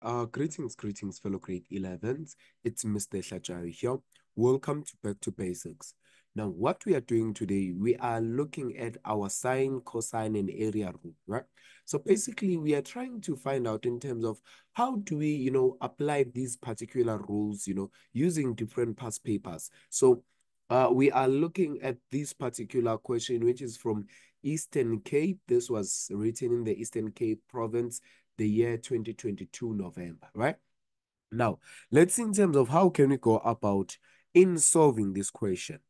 Uh, greetings, greetings, fellow grade 11s. It's Mr. Hlajari here. Welcome to Back to Basics. Now, what we are doing today, we are looking at our sine, cosine, and area rule, right? So basically, we are trying to find out in terms of how do we, you know, apply these particular rules, you know, using different past papers. So uh, we are looking at this particular question, which is from Eastern Cape. This was written in the Eastern Cape province the year 2022 November, right? Now, let's see in terms of how can we go about in solving this question.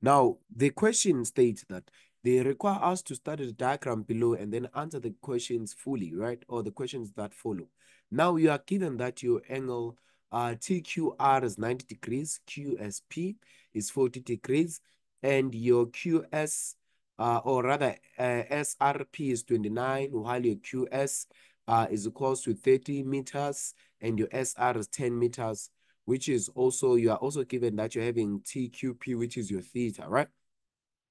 Now, the question states that they require us to study the diagram below and then answer the questions fully, right? Or the questions that follow. Now, you are given that your angle uh, TQR is 90 degrees, QSP is 40 degrees, and your QS, uh, or rather uh, SRP is 29, while your QS uh, is equals to 30 meters and your SR is 10 meters, which is also, you are also given that you're having TQP, which is your theta, right?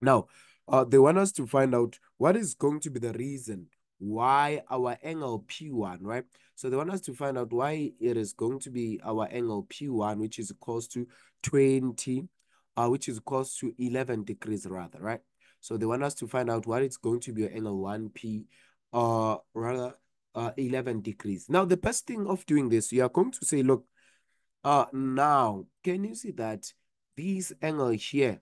Now, uh, they want us to find out what is going to be the reason why our angle P1, right? So they want us to find out why it is going to be our angle P1, which is equals to 20, uh, which is equals to 11 degrees rather, right? So they want us to find out what it's going to be your angle 1P, uh, rather uh, 11 degrees. Now, the best thing of doing this, you are going to say, look, uh, now, can you see that this angle here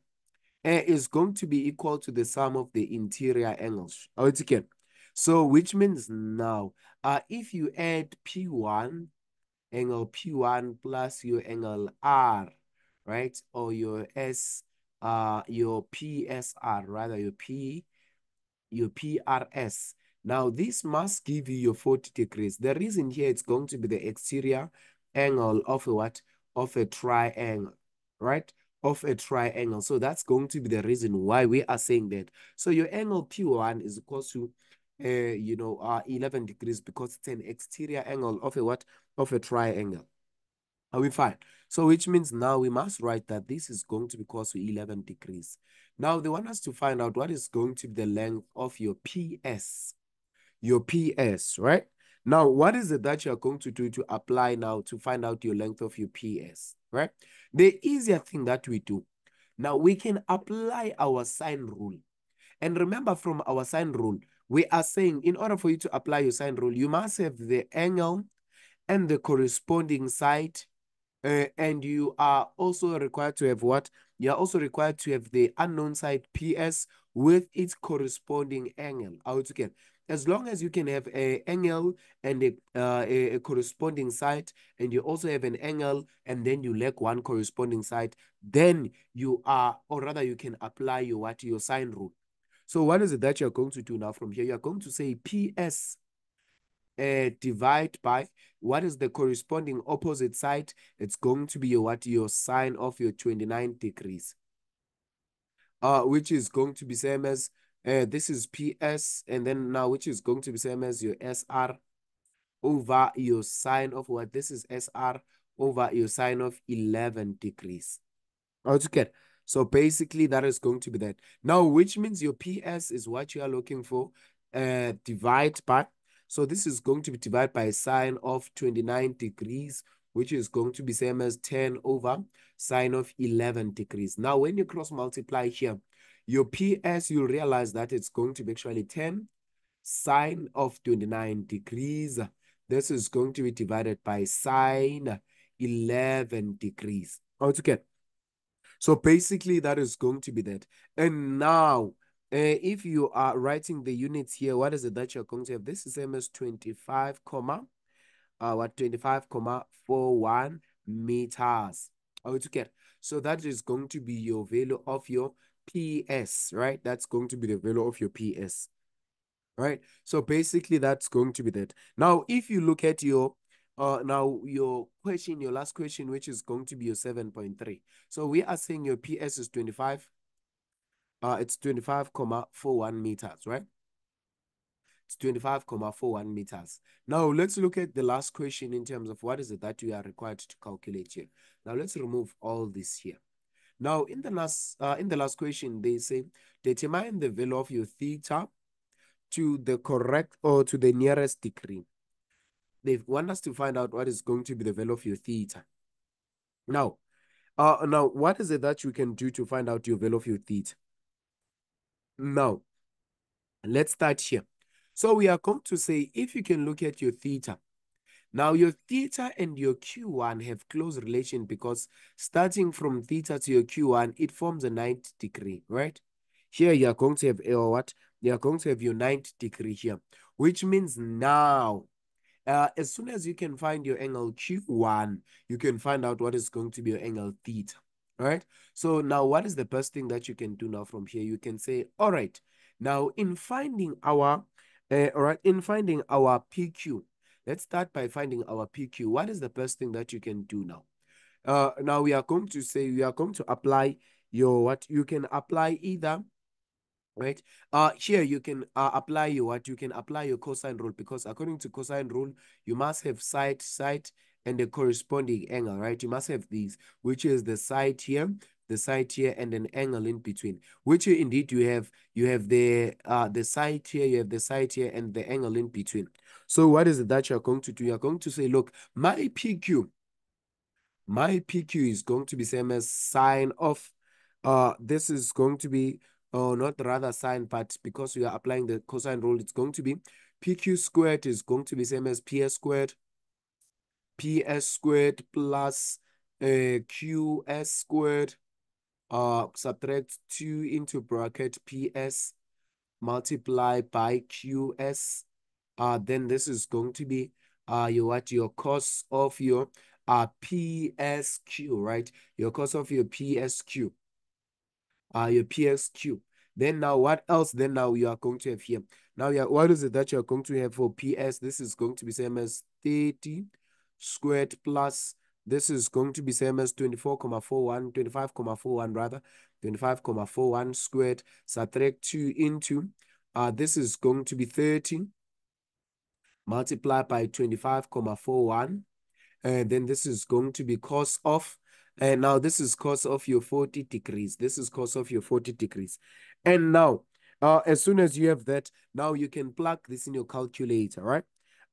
uh, is going to be equal to the sum of the interior angles? Oh, it's again. So, which means now, uh, if you add P1, angle P1 plus your angle R, right? Or your S, uh, your PSR, rather your P, your PRS, now, this must give you your 40 degrees. The reason here it's going to be the exterior angle of a what? Of a triangle, right? Of a triangle. So that's going to be the reason why we are saying that. So your angle P1 is equal to, uh, you know, uh, 11 degrees because it's an exterior angle of a what? Of a triangle. Are we fine? So which means now we must write that this is going to be equal to 11 degrees. Now they want us to find out what is going to be the length of your PS your PS, right? Now, what is it that you're going to do to apply now to find out your length of your PS, right? The easier thing that we do, now we can apply our sine rule. And remember from our sine rule, we are saying in order for you to apply your sine rule, you must have the angle and the corresponding side. Uh, and you are also required to have what? You are also required to have the unknown side PS with its corresponding angle. Out again as long as you can have a angle and a, uh, a, a, corresponding side, and you also have an angle, and then you lack one corresponding side, then you are, or rather you can apply your what, your sine rule. So what is it that you're going to do now from here? You're going to say PS uh, divide by what is the corresponding opposite side? It's going to be your what, your sine of your 29 degrees. Uh, which is going to be same as uh, this is PS, and then now which is going to be same as your SR over your sine of what? This is SR over your sine of 11 degrees. Okay, so basically that is going to be that. Now, which means your PS is what you are looking for. Uh, divide by, so this is going to be divided by sine of 29 degrees, which is going to be same as 10 over sine of 11 degrees. Now, when you cross multiply here, your PS, you'll realize that it's going to be actually 10 sine of 29 degrees. This is going to be divided by sine 11 degrees. Okay. So basically that is going to be that. And now, uh, if you are writing the units here, what is it that you're going to have? This is as 25, comma, uh, what 25, comma, 41 meters. Okay. So that is going to be your value of your PS, right? That's going to be the value of your PS, right? So basically that's going to be that. Now, if you look at your, uh, now your question, your last question, which is going to be your 7.3. So we are saying your PS is 25, uh, it's 25,41 meters, right? It's 25,41 meters. Now let's look at the last question in terms of what is it that you are required to calculate here. Now let's remove all this here. Now, in the last uh, in the last question, they say determine the value of your theta to the correct or to the nearest degree. they want us to find out what is going to be the value of your theta. Now, uh, now what is it that you can do to find out your value of your theta? Now, let's start here. So we are going to say if you can look at your theta. Now your theta and your Q1 have close relation because starting from theta to your Q1, it forms a 90 degree, right? Here you are going to have uh, what? You are going to have your 90 degree here, which means now uh, as soon as you can find your angle Q1, you can find out what is going to be your angle theta. right? So now what is the best thing that you can do now from here? You can say, all right, now in finding our, uh, all right, in finding our PQ, let's start by finding our PQ. What is the first thing that you can do now? Uh, now we are going to say, we are going to apply your, what you can apply either right uh here you can uh, apply your what you can apply your cosine rule because according to cosine rule you must have side side and the corresponding angle right you must have these which is the side here the side here and an angle in between. Which you, indeed you have you have the uh the side here you have the side here and the angle in between. So what is it that you're going to do? You're going to say look my pq my pq is going to be same as sine of uh this is going to be or not rather sine, but because we are applying the cosine rule, it's going to be PQ squared is going to be same as PS squared, PS squared plus uh, QS squared, uh, subtract 2 into bracket PS, multiply by QS. Uh, then this is going to be uh, your what your cos of your uh, PSQ, right? Your cos of your PSQ uh, your PSQ. Then now what else then now you are going to have here? Now yeah, what is it that you're going to have for PS? This is going to be same as 30 squared plus this is going to be same as 24,41, 25,41 rather, 25,41 squared, subtract 2 into, uh, this is going to be 30, multiplied by 25,41, and then this is going to be cos of and now this is cos of your 40 degrees. This is cos of your 40 degrees. And now, uh, as soon as you have that, now you can plug this in your calculator, right?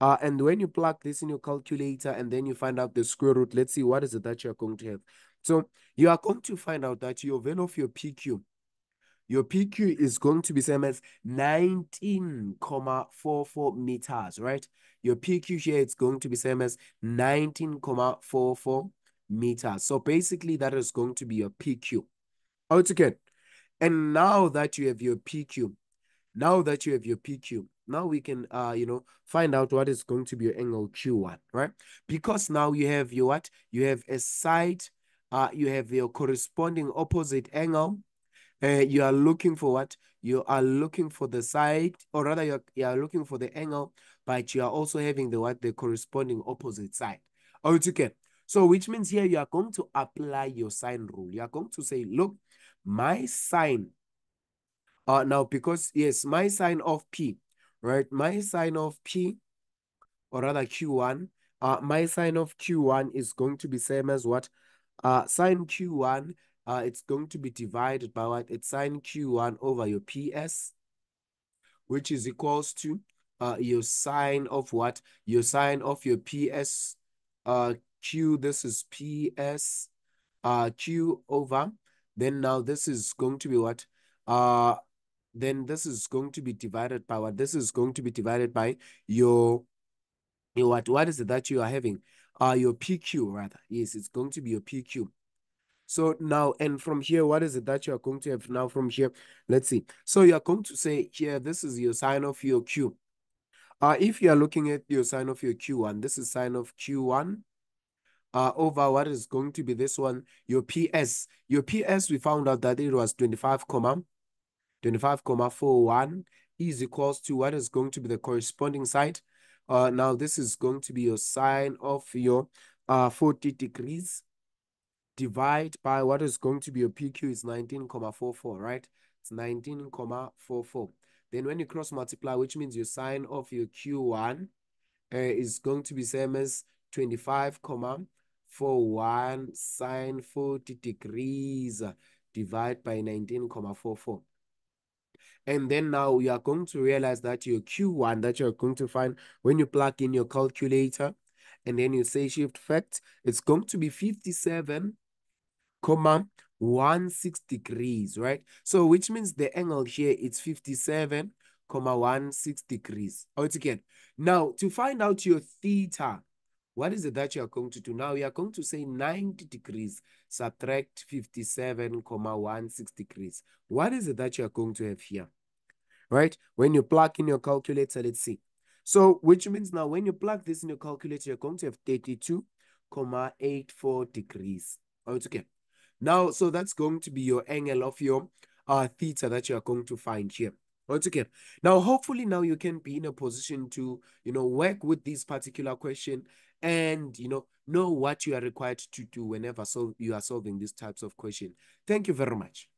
Uh, and when you plug this in your calculator and then you find out the square root, let's see what is it that you're going to have. So you are going to find out that your value of your PQ, your PQ is going to be same as 19,44 meters, right? Your PQ here, it's going to be same as 19,44 meters. So basically that is going to be your PQ. Again. And now that you have your PQ, now that you have your PQ, now we can, uh, you know, find out what is going to be your angle Q1, right? Because now you have your what? You have a side, uh, you have your corresponding opposite angle. Uh, you are looking for what? You are looking for the side, or rather, you're, you are looking for the angle, but you are also having the what? The corresponding opposite side. Out again. So which means here you are going to apply your sine rule. You are going to say, look, my sine, uh, now because, yes, my sine of P, right? My sine of P, or rather Q1, uh, my sine of Q1 is going to be same as what? Uh, sine Q1, uh, it's going to be divided by what? It's sine Q1 over your PS, which is equals to uh, your sine of what? Your sine of your PS uh, Q, this is PS uh, Q over. Then now this is going to be what? Uh, then this is going to be divided by what? This is going to be divided by your, your what? What is it that you are having? Uh, your PQ rather. Yes, it's going to be your PQ. So now, and from here, what is it that you are going to have now from here? Let's see. So you are going to say here, this is your sine of your Q. Uh, if you are looking at your sine of your Q1, this is sine of Q1 uh, over what is going to be this one, your PS. Your PS, we found out that it was 25 comma 25 comma 41 is equals to what is going to be the corresponding side. Uh, now this is going to be your sine of your uh 40 degrees. Divide by what is going to be your PQ is 19 comma 44, right? It's 19 comma 44. Then when you cross multiply, which means your sine of your Q1 uh, is going to be same as 25 comma for 1 sine 40 degrees divide by 19,44. And then now you are going to realize that your Q1 that you're going to find when you plug in your calculator and then you say shift fact, it's going to be 57, comma 16 degrees, right? So which means the angle here it's 57, comma 16 degrees. Oh, it's again. Now to find out your theta, what is it that you are going to do? Now you are going to say 90 degrees, subtract 57, comma 16 degrees. What is it that you are going to have here? Right? When you plug in your calculator, let's see. So, which means now when you plug this in your calculator, you're going to have 32, comma 84 degrees. Okay. Now, so that's going to be your angle of your uh, theta that you are going to find here. Again, now hopefully now you can be in a position to, you know, work with this particular question and, you know, know what you are required to do whenever so you are solving these types of question. Thank you very much.